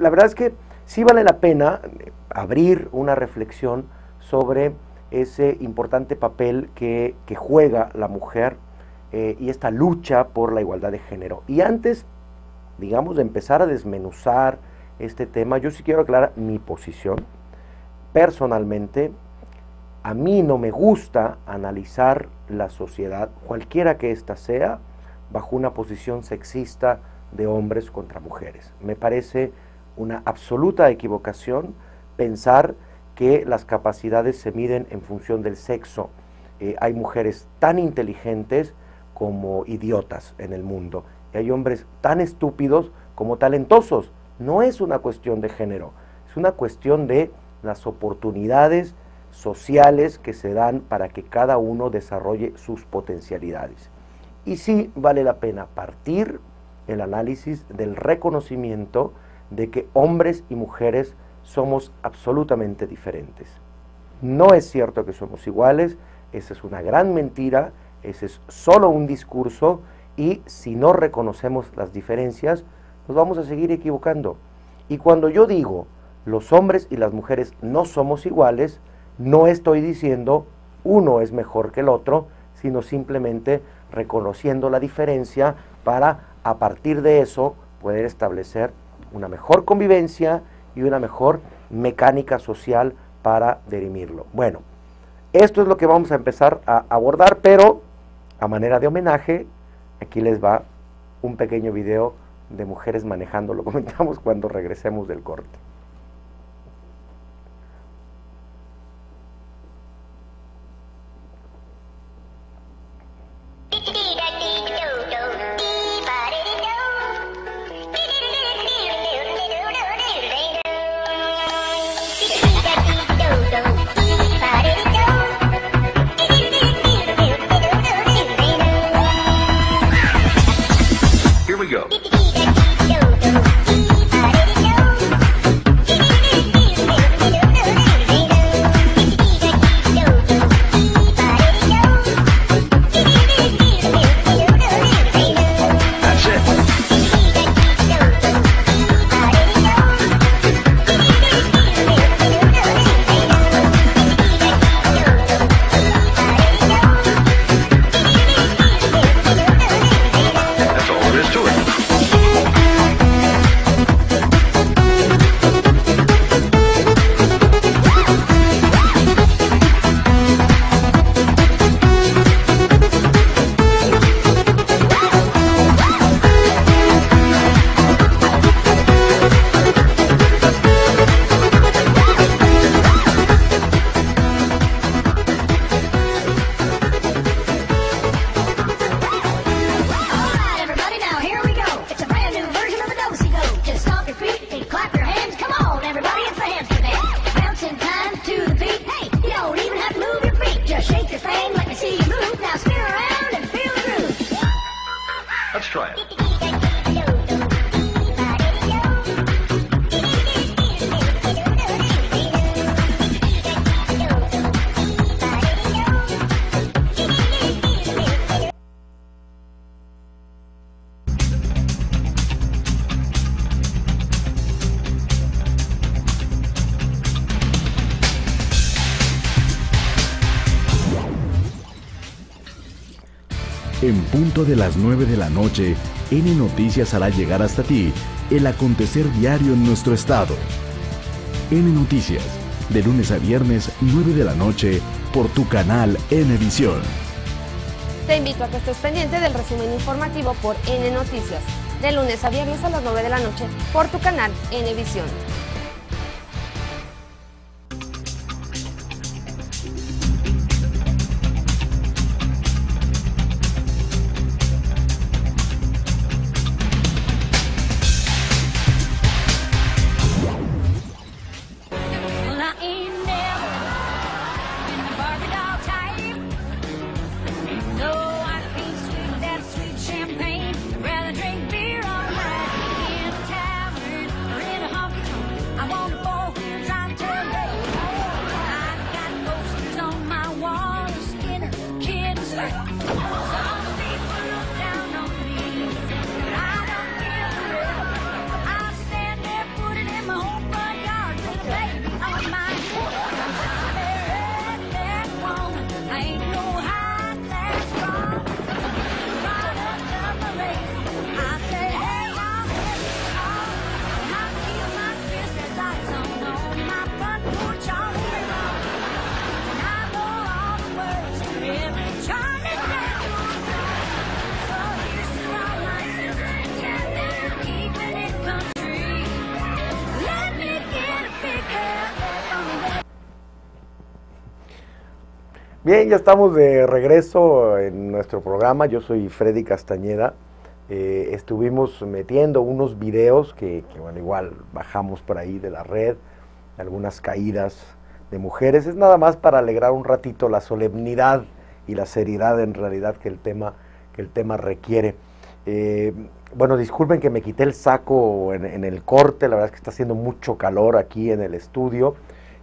la verdad es que sí vale la pena abrir una reflexión sobre ese importante papel que, juega la mujer eh, y esta lucha por la igualdad de género. Y antes, digamos, de empezar a desmenuzar este tema, yo sí quiero aclarar mi posición. Personalmente, a mí no me gusta analizar la sociedad, cualquiera que ésta sea, bajo una posición sexista de hombres contra mujeres. Me parece una absoluta equivocación pensar que las capacidades se miden en función del sexo. Eh, hay mujeres tan inteligentes como idiotas en el mundo. Y hay hombres tan estúpidos como talentosos. No es una cuestión de género, es una cuestión de las oportunidades sociales que se dan para que cada uno desarrolle sus potencialidades. Y sí vale la pena partir el análisis del reconocimiento de que hombres y mujeres somos absolutamente diferentes. No es cierto que somos iguales, esa es una gran mentira, ese es solo un discurso y si no reconocemos las diferencias, nos vamos a seguir equivocando. Y cuando yo digo los hombres y las mujeres no somos iguales, no estoy diciendo uno es mejor que el otro, sino simplemente reconociendo la diferencia para a partir de eso poder establecer una mejor convivencia y una mejor mecánica social para dirimirlo. Bueno, esto es lo que vamos a empezar a abordar, pero a manera de homenaje, aquí les va un pequeño video de mujeres manejando, lo comentamos cuando regresemos del corte. Punto de las 9 de la noche, N Noticias hará llegar hasta ti el acontecer diario en nuestro estado. N Noticias, de lunes a viernes, 9 de la noche, por tu canal N Visión. Te invito a que estés pendiente del resumen informativo por N Noticias, de lunes a viernes a las 9 de la noche, por tu canal N Visión. Bien, ya estamos de regreso en nuestro programa. Yo soy Freddy Castañeda. Eh, estuvimos metiendo unos videos que, bueno, igual bajamos por ahí de la red, algunas caídas de mujeres. Es nada más para alegrar un ratito la solemnidad y la seriedad en realidad que el tema, que el tema requiere. Eh, bueno, disculpen que me quité el saco en, el corte, la verdad es que está haciendo mucho calor aquí en el estudio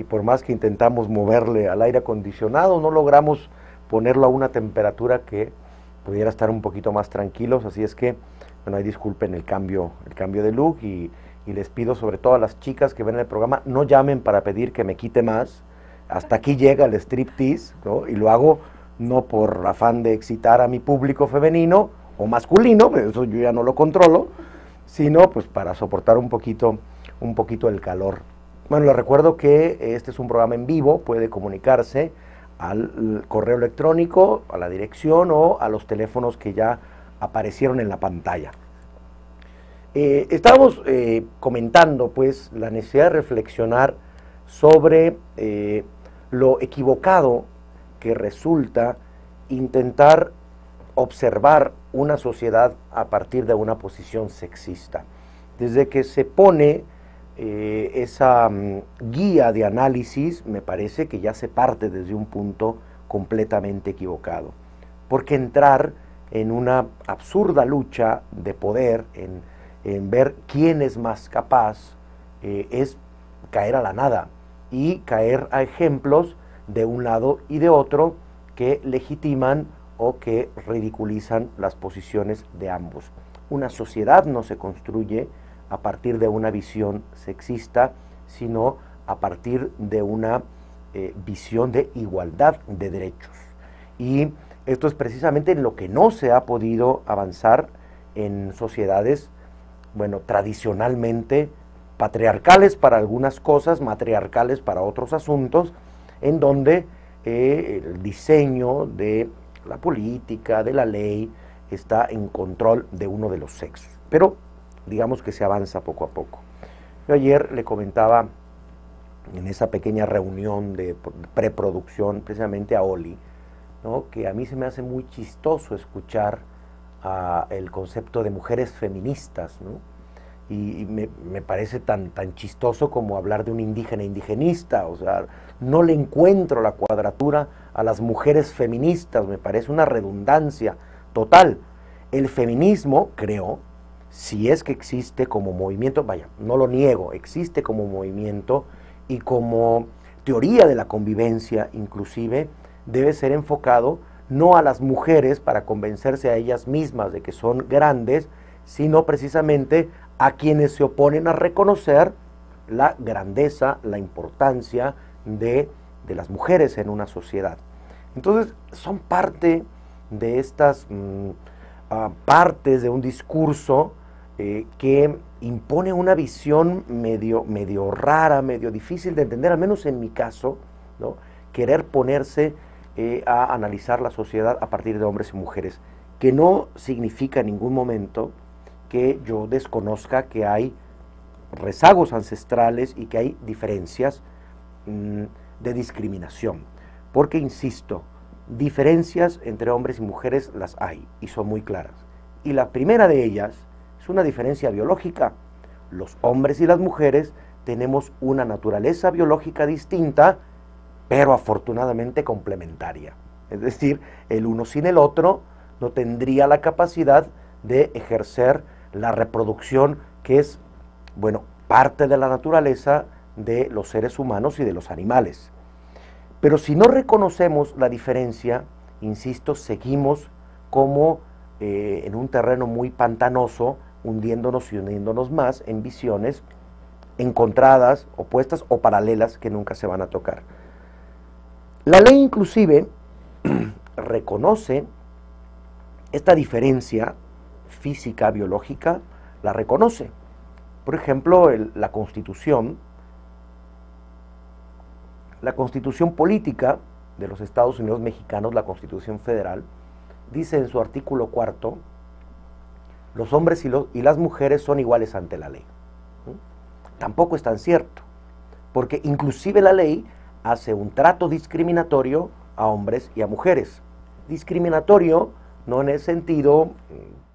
y por más que intentamos moverle al aire acondicionado, no logramos ponerlo a una temperatura que pudiera estar un poquito más tranquilos, así es que, bueno, ahí disculpen el cambio, el cambio de look y, les pido sobre todo a las chicas que ven el programa, no llamen para pedir que me quite más, hasta aquí llega el striptease, y lo hago no por afán de excitar a mi público femenino, o masculino, eso yo ya no lo controlo, sino pues para soportar un poquito, un poquito el calor. Bueno, les recuerdo que este es un programa en vivo, puede comunicarse al correo electrónico, a la dirección o a los teléfonos que ya aparecieron en la pantalla. Eh, estábamos eh, comentando pues la necesidad de reflexionar sobre eh, lo equivocado que resulta intentar observar una sociedad a partir de una posición sexista. Desde que se pone eh, esa um, guía de análisis, me parece que ya se parte desde un punto completamente equivocado. Porque entrar en una absurda lucha de poder, en, en ver quién es más capaz, eh, es caer a la nada y caer a ejemplos de un lado y de otro que legitiman o que ridiculizan las posiciones de ambos. Una sociedad no se construye a partir de una visión sexista, sino a partir de una eh, visión de igualdad de derechos. Y esto es precisamente en lo que no se ha podido avanzar en sociedades, bueno, tradicionalmente patriarcales para algunas cosas, matriarcales para otros asuntos, en donde eh, el diseño de la política, de la ley, está en control de uno de los sexos. Pero digamos que se avanza poco a poco. Yo ayer le comentaba en esa pequeña reunión de preproducción precisamente a Oli, que a mí se me hace muy chistoso escuchar el concepto de mujeres feministas, y, me, me, parece tan, tan chistoso como hablar de un indígena indigenista, o sea, no le encuentro la cuadratura a las mujeres feministas, me parece una redundancia total. El feminismo, creo, si es que existe como movimiento, vaya, no lo niego, existe como movimiento y como teoría de la convivencia inclusive, debe ser enfocado no a las mujeres para convencerse a ellas mismas de que son grandes, sino precisamente a quienes se oponen a reconocer la grandeza, la importancia de, de las mujeres en una sociedad. Entonces, son parte de estas mmm, uh, partes de un discurso eh, que impone una visión medio, medio rara, medio difícil de entender, al menos en mi caso, ¿no? querer ponerse eh, a analizar la sociedad a partir de hombres y mujeres, que no significa en ningún momento que yo desconozca que hay rezagos ancestrales y que hay diferencias mmm, de discriminación. Porque, insisto, diferencias entre hombres y mujeres las hay y son muy claras. Y la primera de ellas es una diferencia biológica. Los hombres y las mujeres tenemos una naturaleza biológica distinta, pero afortunadamente complementaria. Es decir, el uno sin el otro no tendría la capacidad de ejercer la reproducción que es, bueno, parte de la naturaleza de los seres humanos y de los animales. Pero si no reconocemos la diferencia, insisto, seguimos como eh, en un terreno muy pantanoso, hundiéndonos y hundiéndonos más en visiones encontradas, opuestas o paralelas que nunca se van a tocar. La ley inclusive reconoce esta diferencia física, biológica, la reconoce. Por ejemplo, la Constitución, la Constitución política de los Estados Unidos mexicanos, la Constitución federal, dice en su artículo cuarto, los hombres y, las mujeres son iguales ante la ley. Tampoco es tan cierto, porque inclusive la ley hace un trato discriminatorio a hombres y a mujeres. Discriminatorio, no en el sentido mm,